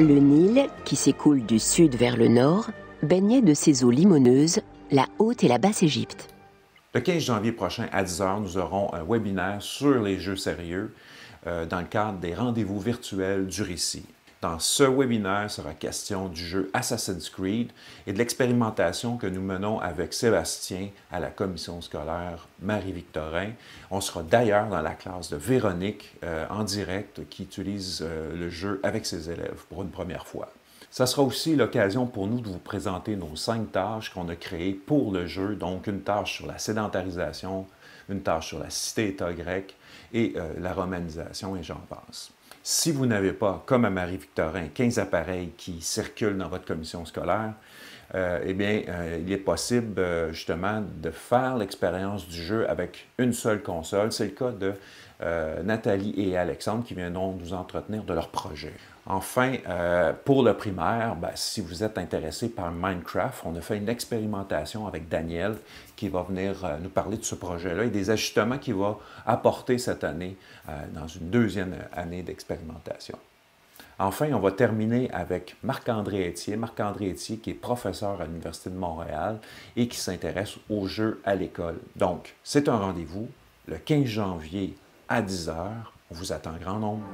Le Nil, qui s'écoule du sud vers le nord, baignait de ses eaux limoneuses la Haute et la Basse-Égypte. Le 15 janvier prochain, à 10h, nous aurons un webinaire sur les jeux sérieux euh, dans le cadre des rendez-vous virtuels du récit. Dans ce webinaire sera question du jeu Assassin's Creed et de l'expérimentation que nous menons avec Sébastien à la commission scolaire Marie-Victorin. On sera d'ailleurs dans la classe de Véronique euh, en direct qui utilise euh, le jeu avec ses élèves pour une première fois. Ça sera aussi l'occasion pour nous de vous présenter nos cinq tâches qu'on a créées pour le jeu, donc une tâche sur la sédentarisation, une tâche sur la cité-État grecque et euh, la romanisation, et j'en passe. Si vous n'avez pas, comme à Marie-Victorin, 15 appareils qui circulent dans votre commission scolaire, euh, eh bien, euh, il est possible justement de faire l'expérience du jeu avec une seule console. C'est le cas de Nathalie et Alexandre qui viendront nous entretenir de leur projet. Enfin, pour le primaire, ben, si vous êtes intéressé par Minecraft, on a fait une expérimentation avec Daniel qui va venir nous parler de ce projet-là et des ajustements qu'il va apporter cette année dans une deuxième année d'expérimentation. Enfin, on va terminer avec Marc-André Etier. Marc-André Etier qui est professeur à l'Université de Montréal et qui s'intéresse aux jeux à l'école. Donc, c'est un rendez-vous le 15 janvier à 10h. On vous attend grand nombre.